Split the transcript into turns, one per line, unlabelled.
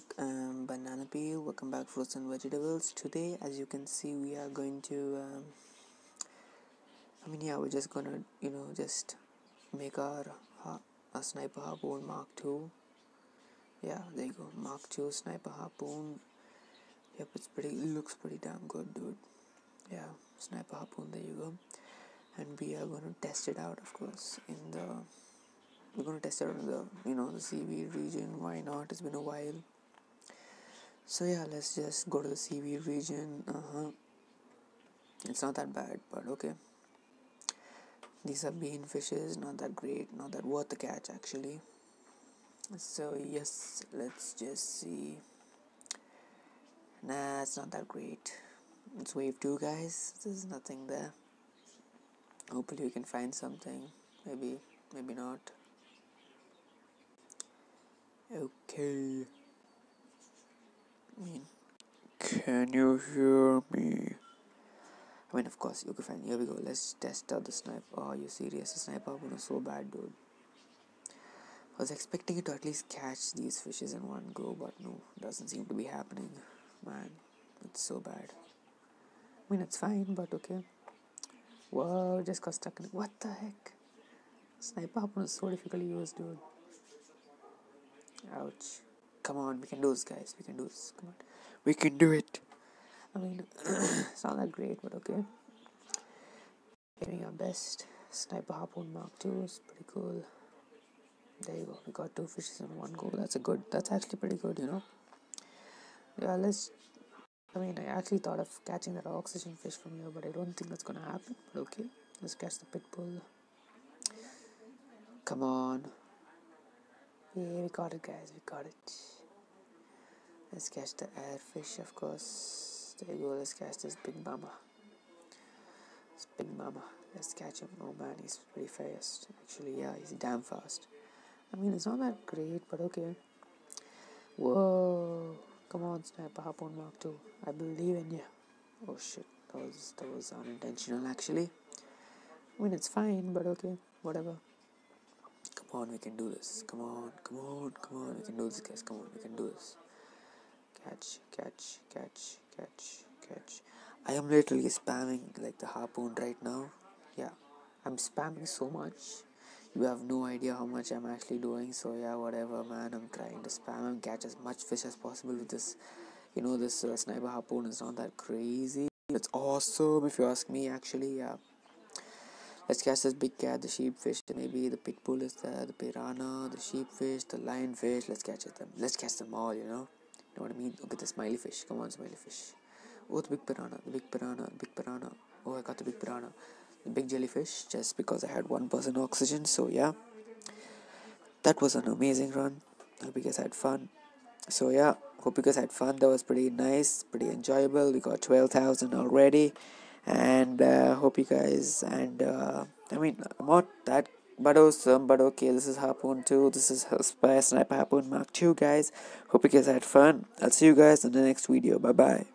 back um, banana peel. Welcome back fruits and vegetables. Today as you can see we are going to um, I mean yeah we're just gonna you know just make our a sniper harpoon mark 2 yeah there you go. Mark 2 sniper harpoon yep it's pretty it looks pretty damn good dude. Yeah sniper harpoon there you go. And we are to test it out of course in the we're to test it in the you know the seaweed region. Why not? It's been a while so yeah let's just go to the seaweed region. Uh-huh. It's not that bad but okay. These are bean fishes not that great not that worth the catch actually. So yes let's just see. Nah it's not that great. It's wave 2 guys. There's nothing there. Hopefully we can find something. Maybe maybe not. Okay mean? Can you hear me? I mean of course you can find here we go. Let's test out the sniper oh you serious. The sniper was so bad dude. I was expecting it to at least catch these fishes in one go but no doesn't seem to be happening man. It's so bad. I mean it's fine but okay. Whoa, just got stuck in it. What the heck? Sniper harpoon is so difficult to use, dude. Ouch. Come on, we can do this, guys. We can do this. Come on. We can do it. I mean, it's not that great, but okay. Giving our best. Sniper harpoon mark 2 is pretty cool. There you go. We got two fishes in one go. That's a good. That's actually pretty good, you know. Yeah, let's I mean, I actually thought of catching that oxygen fish from here, but I don't think that's gonna happen. But okay, let's catch the pit bull. Come on. Yeah, we got it, guys. We got it. Let's catch the air fish, of course. There you go. Let's catch this big mama. This big mama. Let's catch him. Oh man, he's pretty fast. Actually, yeah, he's damn fast. I mean, it's not that great, but okay. Whoa. Come on, Sniper harpoon Mark 2. I believe in you. Oh shit, that was that was unintentional actually. I mean it's fine, but okay, whatever. Come on, we can do this. Come on, come on, come on, we can do this guys, come on, we can do this. Catch, catch, catch, catch, catch. I am literally spamming like the harpoon right now. Yeah. I'm spamming so much. You have no idea how much I'm actually doing. So yeah whatever man. I'm trying to spam and catch as much fish as possible with this you know this uh, sniper harpoon. Is not that crazy. It's awesome if you ask me actually. Yeah. Let's catch this big cat the sheepfish maybe the pit bull is there the piranha the sheepfish the lionfish. Let's catch them. Let's catch them all you know know what I mean look at the smiley fish come on smiley fish oh the big piranha the big piranha the big piranha oh I got the big piranha The big jellyfish just because I had one percent oxygen. So yeah, that was an amazing run. Hope you guys had fun. So yeah, hope you guys had fun. That was pretty nice, pretty enjoyable. We got twelve thousand already, and uh, hope you guys and uh, I mean I'm not that but awesome but okay this is harpoon 2 this is spy sniper harpoon mark 2 guys. Hope you guys had fun. I'll see you guys in the next video. Bye bye